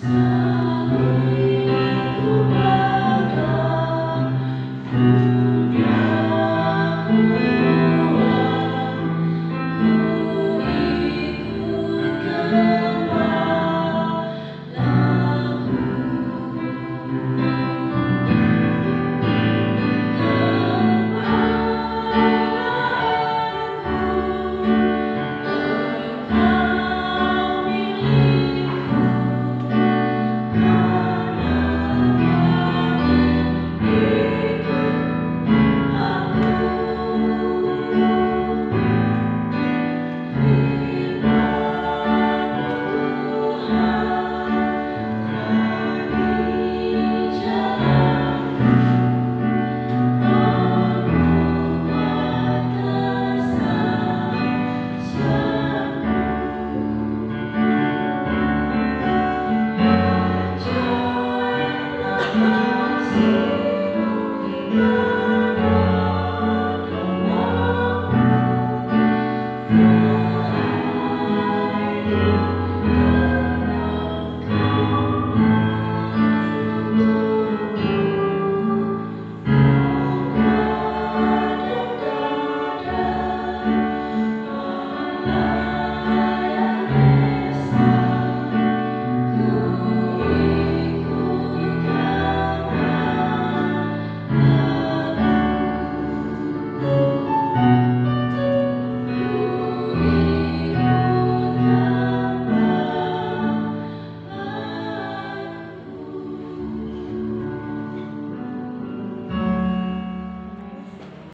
Mm-hmm.